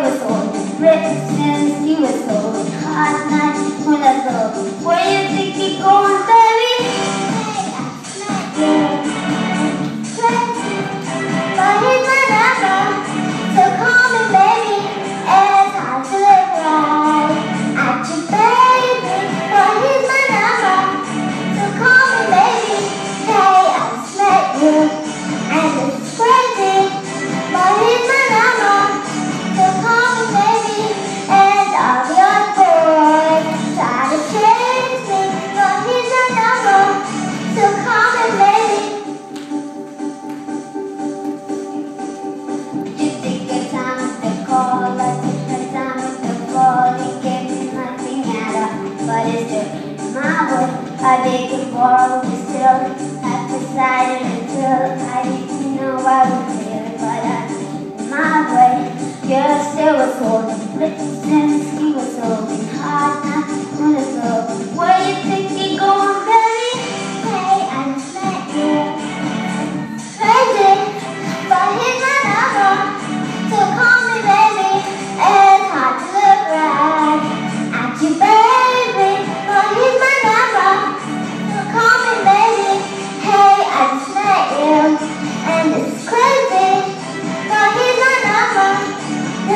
was all rich since he was I beg you borrow the still I've decided until I didn't know I would feel But I my way You're still a soul Since he was so hard not to go Where you